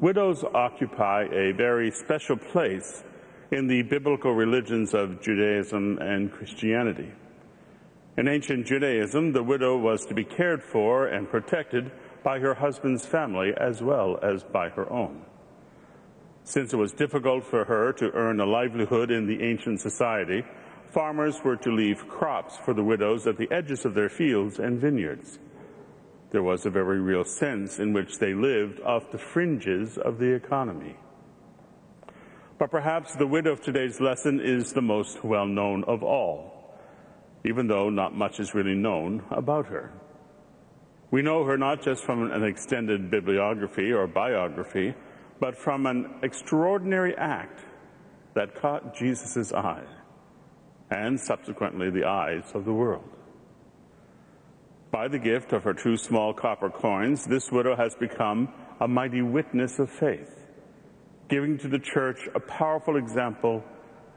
Widows occupy a very special place in the biblical religions of Judaism and Christianity. In ancient Judaism, the widow was to be cared for and protected by her husband's family as well as by her own. Since it was difficult for her to earn a livelihood in the ancient society, farmers were to leave crops for the widows at the edges of their fields and vineyards. There was a very real sense in which they lived off the fringes of the economy. But perhaps the widow of today's lesson is the most well known of all, even though not much is really known about her. We know her not just from an extended bibliography or biography, but from an extraordinary act that caught Jesus' eye and subsequently the eyes of the world. By the gift of her two small copper coins, this widow has become a mighty witness of faith, giving to the church a powerful example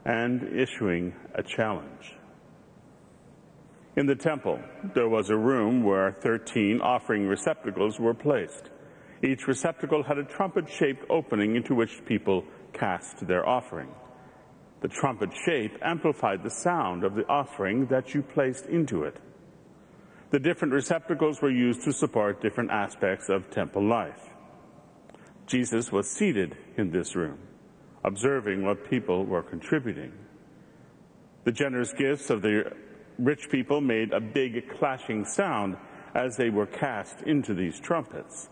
and issuing a challenge. In the temple, there was a room where 13 offering receptacles were placed. Each receptacle had a trumpet-shaped opening into which people cast their offering. The trumpet shape amplified the sound of the offering that you placed into it. The different receptacles were used to support different aspects of temple life. Jesus was seated in this room, observing what people were contributing. The generous gifts of the rich people made a big clashing sound as they were cast into these trumpets.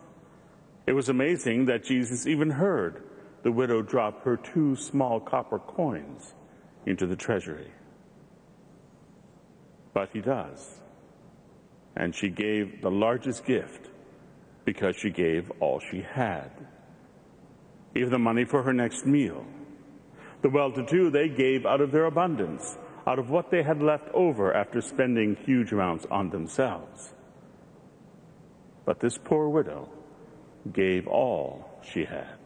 It was amazing that Jesus even heard the widow drop her two small copper coins into the treasury. But he does and she gave the largest gift because she gave all she had. Even the money for her next meal. The well-to-do, they gave out of their abundance, out of what they had left over after spending huge amounts on themselves. But this poor widow gave all she had.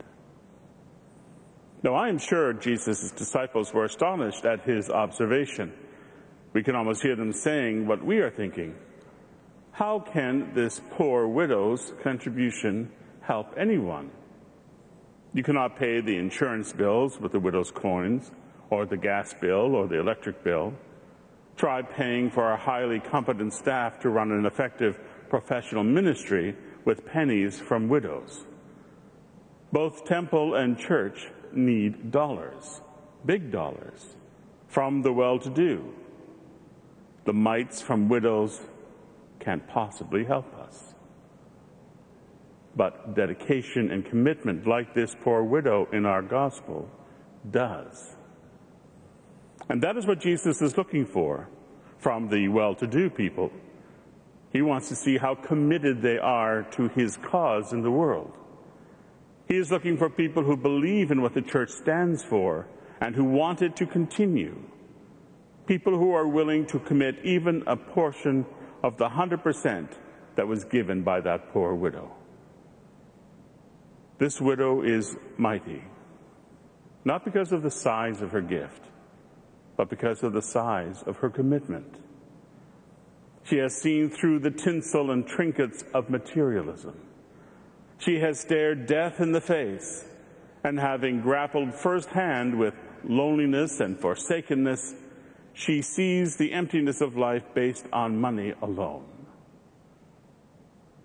Now, I am sure Jesus' disciples were astonished at his observation. We can almost hear them saying what we are thinking. How can this poor widow's contribution help anyone? You cannot pay the insurance bills with the widow's coins, or the gas bill, or the electric bill. Try paying for a highly competent staff to run an effective professional ministry with pennies from widows. Both temple and church need dollars, big dollars, from the well-to-do. The mites from widows can't possibly help us. But dedication and commitment, like this poor widow in our gospel, does. And that is what Jesus is looking for from the well-to-do people. He wants to see how committed they are to his cause in the world. He is looking for people who believe in what the church stands for and who want it to continue. People who are willing to commit even a portion of the 100% that was given by that poor widow. This widow is mighty, not because of the size of her gift, but because of the size of her commitment. She has seen through the tinsel and trinkets of materialism. She has stared death in the face, and having grappled firsthand with loneliness and forsakenness, she sees the emptiness of life based on money alone.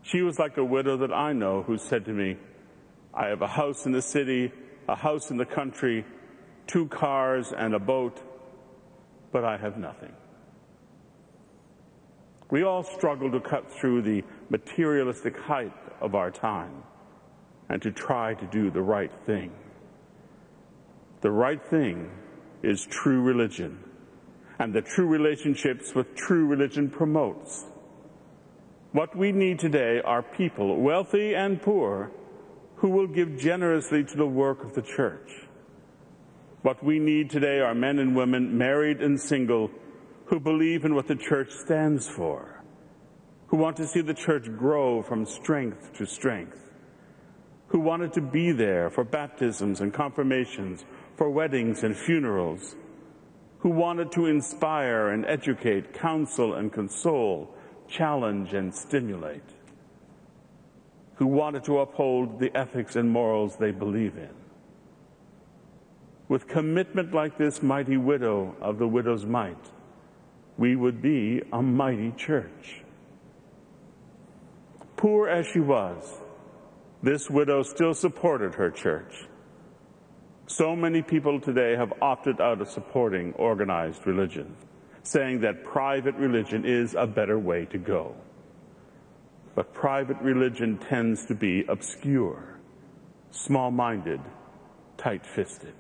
She was like a widow that I know who said to me, I have a house in the city, a house in the country, two cars and a boat, but I have nothing. We all struggle to cut through the materialistic hype of our time and to try to do the right thing. The right thing is true religion and the true relationships with true religion promotes. What we need today are people, wealthy and poor, who will give generously to the work of the church. What we need today are men and women, married and single, who believe in what the church stands for, who want to see the church grow from strength to strength, who wanted to be there for baptisms and confirmations, for weddings and funerals, who wanted to inspire and educate, counsel and console, challenge and stimulate. who wanted to uphold the ethics and morals they believe in. With commitment like this mighty widow of the widow's mite, we would be a mighty church. Poor as she was, this widow still supported her church. So many people today have opted out of supporting organized religion, saying that private religion is a better way to go. But private religion tends to be obscure, small-minded, tight-fisted.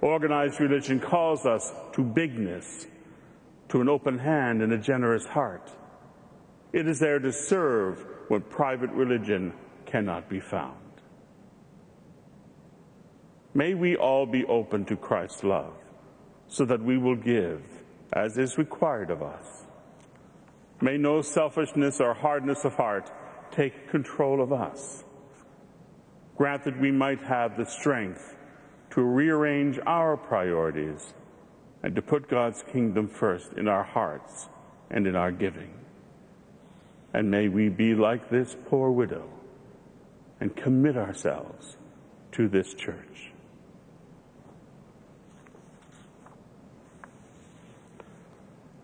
Organized religion calls us to bigness, to an open hand and a generous heart. It is there to serve when private religion cannot be found. May we all be open to Christ's love so that we will give as is required of us. May no selfishness or hardness of heart take control of us. Grant that we might have the strength to rearrange our priorities and to put God's kingdom first in our hearts and in our giving. And may we be like this poor widow and commit ourselves to this church.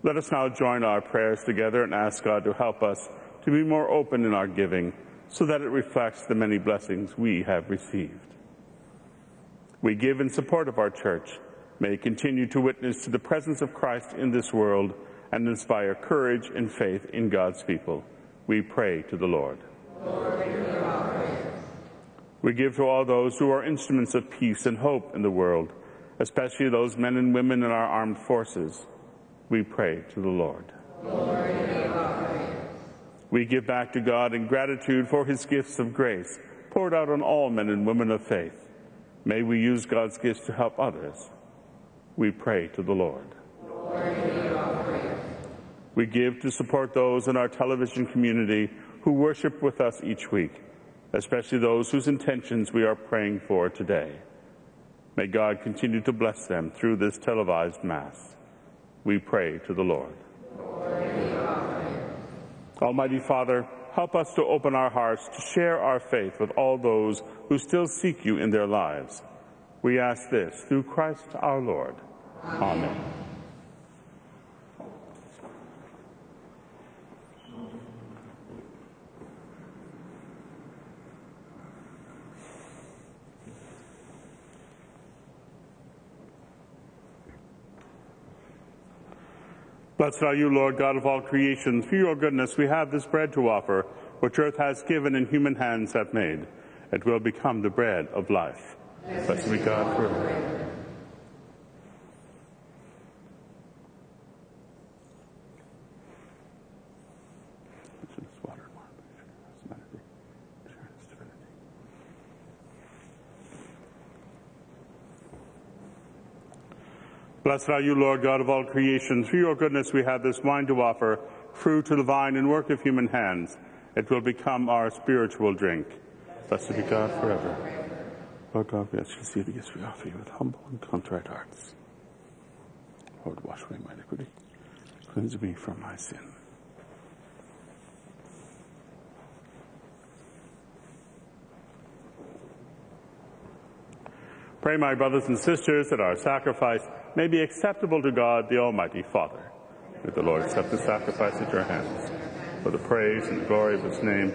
Let us now join our prayers together and ask God to help us to be more open in our giving so that it reflects the many blessings we have received. We give in support of our church. May it continue to witness to the presence of Christ in this world and inspire courage and faith in God's people. We pray to the Lord. Lord we give to all those who are instruments of peace and hope in the world, especially those men and women in our armed forces. We pray to the Lord. Lord we give back to God in gratitude for his gifts of grace poured out on all men and women of faith. May we use God's gifts to help others. We pray to the Lord. Lord we give to support those in our television community who worship with us each week especially those whose intentions we are praying for today. May God continue to bless them through this televised Mass. We pray to the Lord. Almighty Father, help us to open our hearts to share our faith with all those who still seek you in their lives. We ask this through Christ our Lord. Amen. Amen. Blessed are you, Lord God of all creation. Through your goodness we have this bread to offer, which earth has given and human hands have made. It will become the bread of life. Blessed be God forever. Blessed are you, Lord God of all creation. Through your goodness we have this wine to offer, fruit of the vine and work of human hands. It will become our spiritual drink. Blessed be God forever. Lord God, we ask you to see the gifts we offer you with humble and contrite hearts. Lord, wash away my iniquity. Cleanse me from my sin. Pray, my brothers and sisters, that our sacrifice may be acceptable to God, the Almighty Father. May the Lord accept the sacrifice at your hands for the praise and the glory of his name,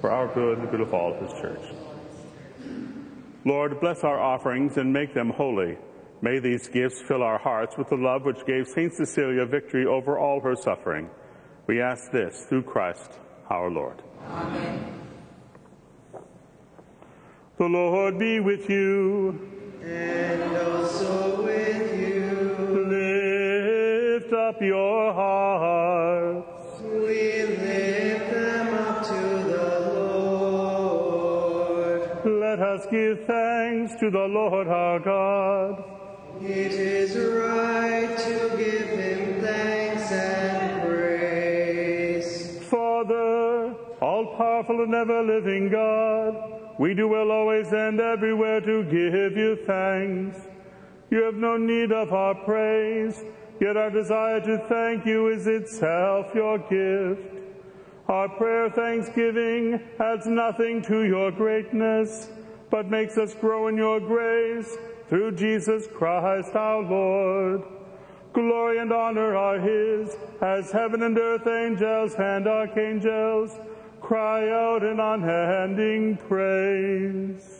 for our good and the good of all his church. Lord, bless our offerings and make them holy. May these gifts fill our hearts with the love which gave St. Cecilia victory over all her suffering. We ask this through Christ our Lord. Amen. The Lord be with you. And also with you Lift up your hearts. We lift them up to the Lord. Let us give thanks to the Lord our God. It is right to give him thanks and all powerful and ever living God, we do well always and everywhere to give you thanks. You have no need of our praise Yet our desire to thank you is itself your gift. Our prayer thanksgiving adds nothing to your greatness, but makes us grow in your grace through Jesus Christ our Lord. Glory and honor are his, as heaven and earth angels and archangels cry out in unending praise.